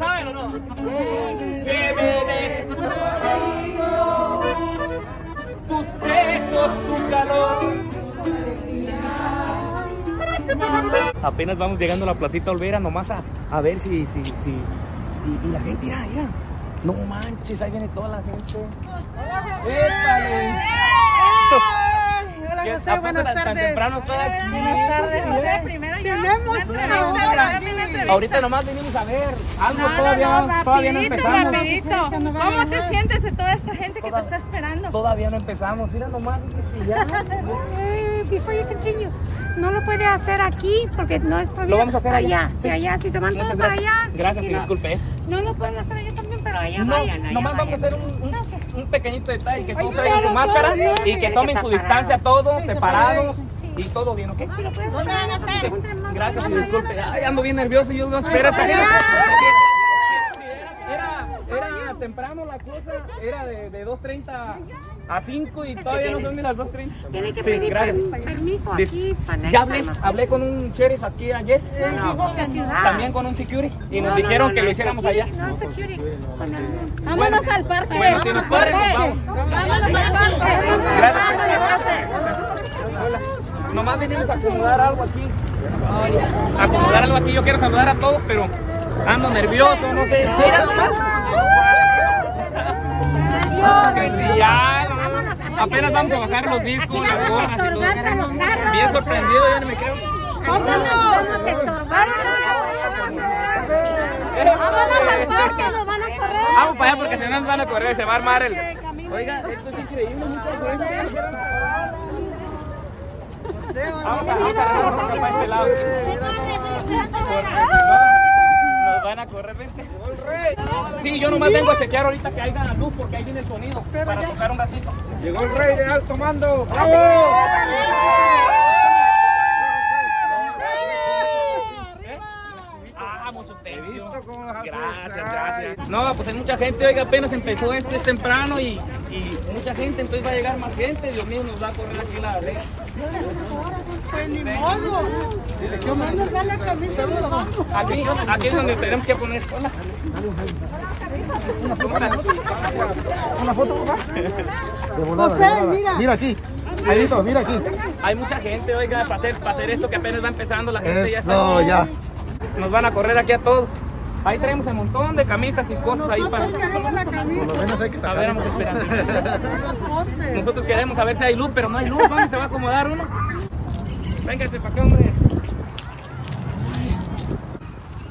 saben o no? Que me tus besos, tu calor. Apenas vamos llegando a la placita Olvera, nomás a, a ver si, si, si. Y, y la gente, mira, mira. No manches, ahí viene toda la gente. José, buenas tardes. Buenas tardes, José. Primero ya. Tenemos una. Ahorita nomás venimos a ver. Algo No, todavía, no, no, todavía no rapidito, empezamos. ¿Cómo te sientes de toda esta gente que te está esperando? Todavía no empezamos. Mira nomás. before you continue, no lo puede hacer aquí porque no es Lo vamos a hacer allá. Sí, allá, si se van todos para allá. Gracias y disculpe. no lo pueden hacer allá allá No, vayan. allá nomás vamos a hacer un, un, un pequeñito detalle, que todos traigan su máscara y que tomen su distancia todos, separados y todo bien, ¿ok? ¿Dónde van a estar? Gracias y disculpe. Ay, ando bien nervioso y yo no espera Ay, Era, ay, era, era temprano la cosa, era de, de 2.30 a 5 y todavía no son ni las 2.30. Tiene que Sí, pedir gracias. per- permiso aquí para Ya hablé, hablé con un sheriff aquí ayer, no. también con un security y nos No, no, dijeron no, que lo hiciéramos security, allá. No, security. Vámonos al parque. Bueno, si nos pueden, vamos. Vámonos al parque. Hola. Nomás venimos a acomodar algo aquí. A acomodar algo aquí. Yo quiero saludar a todos, pero ando nervioso, no sé. Mira nomás. Ya. Apenas vamos a bajar los discos, las gorras y todo. Bien sorprendido, ya no me creo. Vamos a estorbar. Vámonos al parque, nos van a correr. Vamos para allá porque si no nos van a correr, se va a armar el. Oiga, esto es increíble, mucha gente. Vamos a, vamos a agarrar para este lado. Porque si no, nos van a correr, vente. Sí, yo nomás vengo a chequear ahorita que haya luz porque ahí viene el sonido para tocar un ratito. Llegó el rey de alto mando. ¡Bravo! Ah, muchos He visto thanks. cómo las haces. Gracias, gracias. No, pues hay mucha gente, oiga, apenas empezó este es temprano y, y mucha gente, entonces va a llegar más gente, Dios mío, nos va a correr aquí la ley. Pues ni modo. Yo mando a dar la camisa de los bancos. Aquí, aquí es donde tenemos que poner. Hola. Una foto, papá. De volada, José, mira. Mira aquí. Ahí mira aquí. Hay mucha gente, oiga, para hacer, para hacer esto que apenas va empezando, la gente ya Eso, está. ya. Nos van a correr aquí a todos. Ahí traemos un montón de camisas y cosas ahí para. Nosotros queremos la camisa. Por lo menos hay que A ver, vamos postes. Nosotros queremos saber si hay luz, pero no hay luz. ¿Dónde se va a acomodar uno? Véngase para acá, hombre.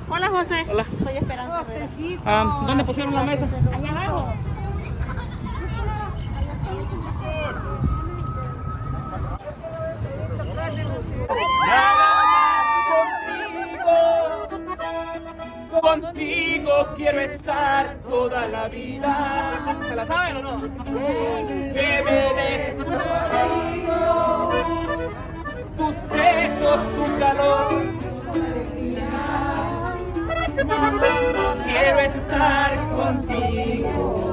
Hola, José. Hola. Estoy esperando. Ah, ¿Dónde pusieron la mesa? Allá abajo. Contigo, quiero estar toda la vida. ¿Se la saben o no? Que me des tus besos, tu calor. Quiero estar contigo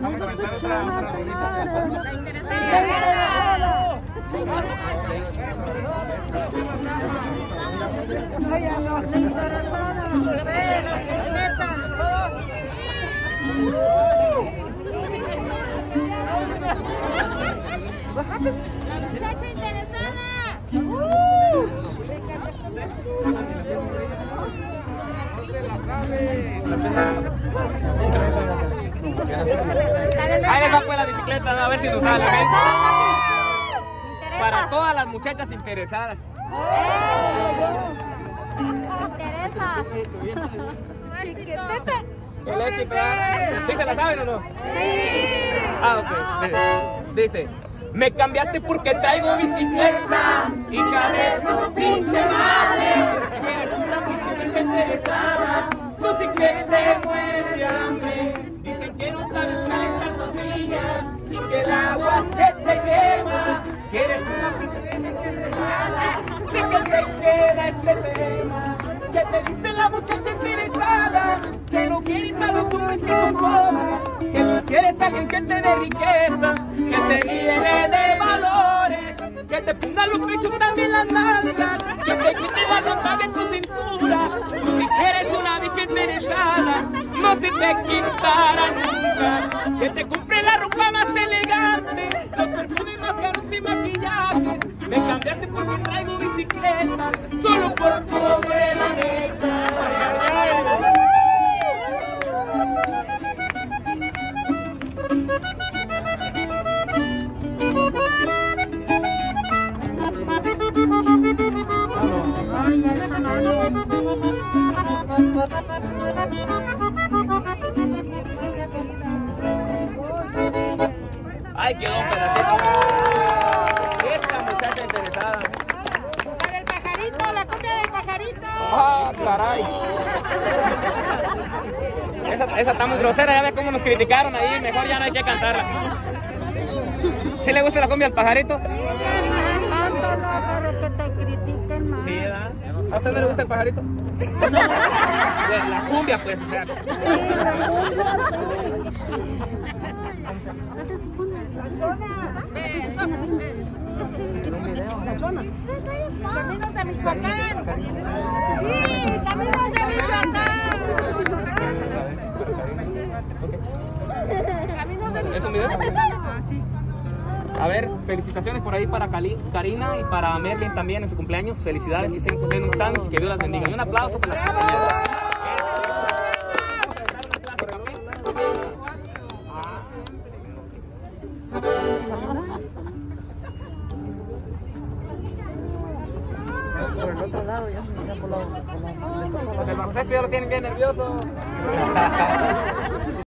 Vamos a revista. Muchacha interesada. Ahí les va pues la bicicleta, a ver si nos sale. Para todas las muchachas interesadas. El éxito, ¿verdad? ¿Sí se la saben o no? Ah, ok. Dice, dice, Me cambiaste porque traigo bicicleta. Hija de tu pinche madre. Que queda este tema. Que te dice la muchacha interesada. Que no quieres a los hombres que son pobres. Que tú quieres a alguien que te dé riqueza. Que te llene de valores. Que te ponga los pechos también las nalgas. Que te quite la ropa de tu cintura. Tú si quieres una vieja interesada. No se te quitará nunca. Que te compre la cambiaste porque traigo bicicleta. Solo por pobre la neta. Ay, quedó un pedacito. Esta muchacha interesada. La del pajarito, la copia del pajarito. Ah, caray. Esa, está muy grosera, ya ve cómo nos criticaron ahí, mejor ya no hay que cantarla. ¿Sí le gusta la cumbia al pajarito? Pero que te critiquen más. Sí, ¿verdad? ¿A usted no le gusta el pajarito? Pues la cumbia, pues, o sea. Caminos de Michoacán. Sí, caminos de ¿Es un video? A ver, felicitaciones por ahí para Cali- Karina y para Merlin también en su cumpleaños. Felicidades, que sigan cumpliendo muchos años y que Dios las bendiga. Y un aplauso para las compañeras. Por el otro lado, ya, ya por la, por la, Porque el baloncesto ya lo tienen bien nervioso.